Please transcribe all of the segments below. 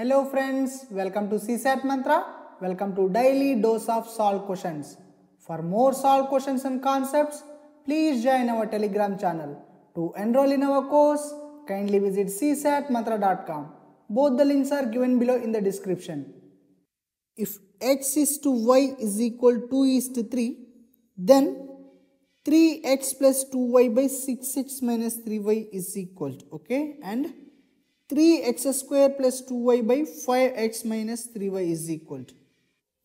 Hello friends, welcome to CSAT Mantra. Welcome to daily dose of solved questions. For more solved questions and concepts, please join our Telegram channel. To enroll in our course, kindly visit csatmantra.com. Both the links are given below in the description. If x is to y is equal to 2 is to 3, then 3x plus 2y by 6x minus 3y is equal to, okay, and 3x square plus 2y by 5x minus 3y is equal to.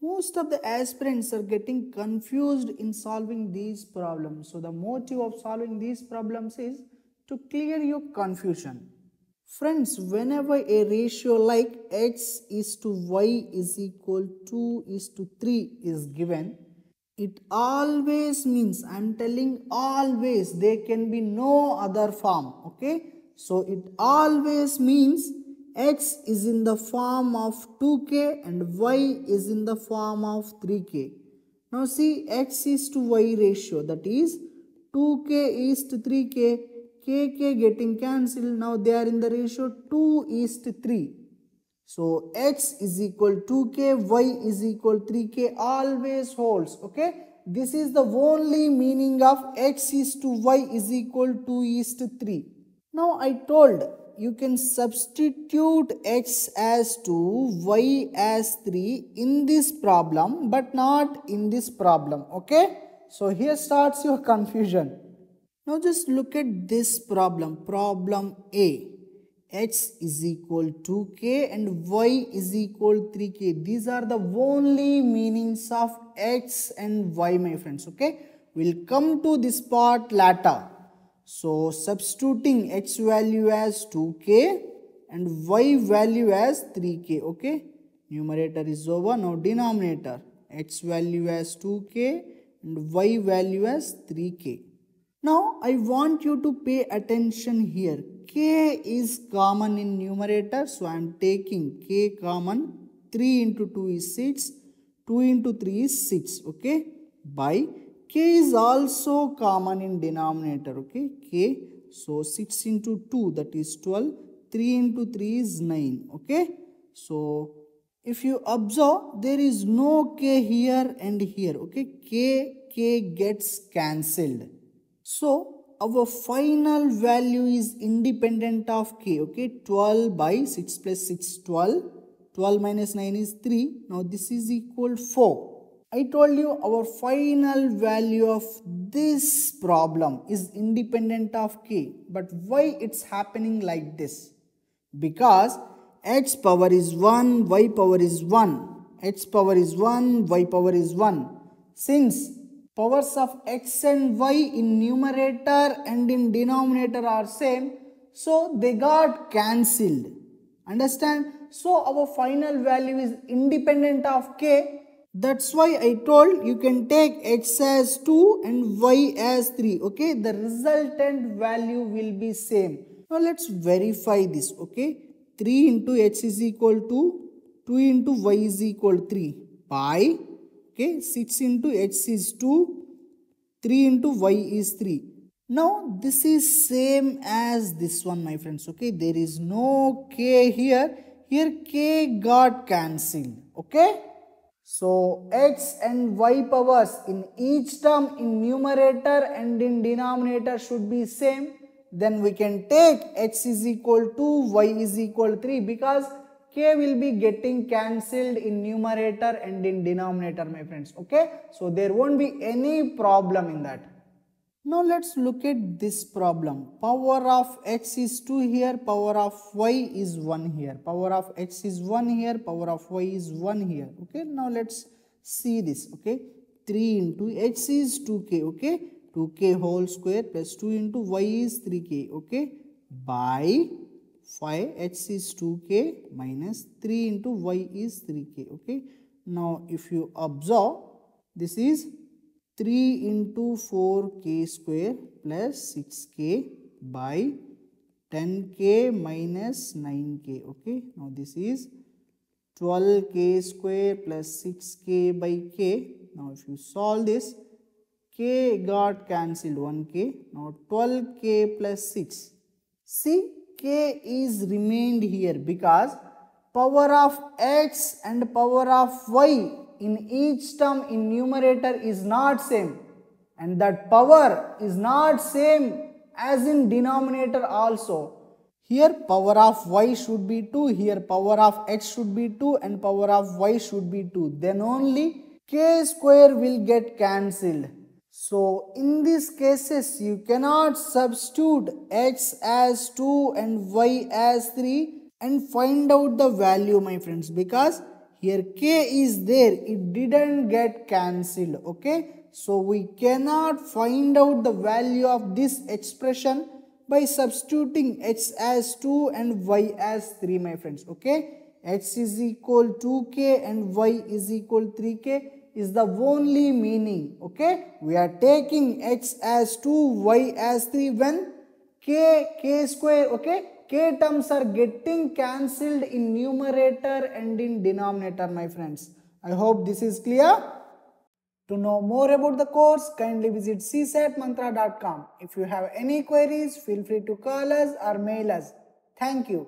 Most of the aspirants are getting confused in solving these problems. So the motive of solving these problems is to clear your confusion. Friends, whenever a ratio like x is to y is equal to is to 3 is given, it always means, I am telling always, there can be no other form, okay? So it always means x is in the form of 2k and y is in the form of 3k. Now see x is to y ratio that is 2k is to 3k, kk getting cancelled. Now they are in the ratio 2 is to 3. So x is equal 2k, y is equal 3k always holds. Okay. This is the only meaning of x is to y is equal 2 is to 3. Now I told you can substitute x as 2, y as 3 in this problem but not in this problem. Okay. So here starts your confusion. Now just look at this problem. Problem A x is equal to k and y is equal 3k. These are the only meanings of x and y my friends. Okay. We'll come to this part later. So substituting x value as 2k and y value as 3k. Okay. Numerator is over. Now denominator x value as 2k and y value as 3k. Now I want you to pay attention here. K is common in numerator. So I am taking K common. 3 into 2 is 6. 2 into 3 is 6. Okay. By K is also common in denominator. Okay. K. So 6 into 2 that is 12. 3 into 3 is 9. Okay. So if you observe there is no K here and here. Okay. K, K gets cancelled. So our final value is independent of k okay 12 by 6 plus 6 12 12 minus 9 is 3 now this is equal 4 i told you our final value of this problem is independent of k but why it's happening like this? Because x power is 1 y power is 1 x power is 1 y power is 1 since powers of x and y in numerator and in denominator are same so they got cancelled. Understand? So our final value is independent of k that's why i told you can take x as 2 and y as 3 okay? The resultant value will be same. Now let's verify this okay? 3 into x is equal to 2 into y is equal to 3 pi. okay? 6 into x is 2 3 into y is 3 now this is same as this one my friends okay? There is no k here. Here k got cancelled okay so x and y powers in each term in numerator and in denominator should be same. Then we can take x is equal to y is equal 3 because k will be getting cancelled in numerator and in denominator my friends. Okay? So there won't be any problem in that now let's look at this problem. Power of x is 2 here power of y is 1 here. Power of x is 1 here power of y is 1 here. Okay now let's see this okay? 3 into x is 2k okay? 2k whole square plus 2 into y is 3k okay? By 5 x is 2k minus 3 into y is 3k okay? Now if you observe this is 3 into 4k square plus 6k by 10k minus 9k okay? Now this is 12k square plus 6k by k. Now if you solve this k got cancelled 1k now 12k plus 6 see k is remained here because power of x and power of y in each term in numerator is not same and that power is not same as in denominator also. Here power of y should be 2, here power of x should be 2 and power of y should be 2. Then only k square will get cancelled. So in these cases you cannot substitute x as 2 and y as 3 and find out the value my friends because here k is there. It didn't get cancelled okay? So we cannot find out the value of this expression by substituting x as 2 and y as 3 my friends okay? X is equal 2k and y is equal 3k is the only meaning okay? We are taking x as 2 y as 3 when k k square okay k terms are getting cancelled in numerator and in denominator my friends i hope this is clear to know more about the course, kindly visit csatmantra.com. If you have any queries, feel free to call us or mail us. Thank you.